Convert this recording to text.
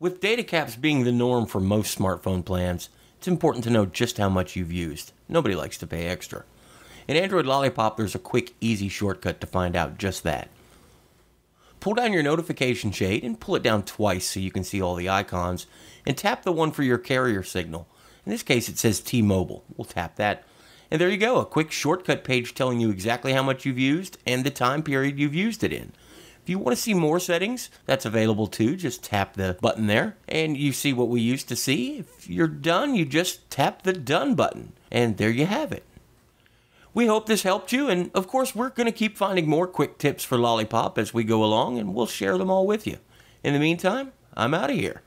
With data caps being the norm for most smartphone plans, it's important to know just how much you've used. Nobody likes to pay extra. In Android Lollipop, there's a quick, easy shortcut to find out just that. Pull down your notification shade and pull it down twice so you can see all the icons, and tap the one for your carrier signal. In this case, it says T-Mobile. We'll tap that. And there you go, a quick shortcut page telling you exactly how much you've used and the time period you've used it in. If you want to see more settings, that's available too. Just tap the button there and you see what we used to see. If you're done, you just tap the done button and there you have it. We hope this helped you, and of course, we're going to keep finding more quick tips for Lollipop as we go along, and we'll share them all with you. In the meantime, I'm out of here.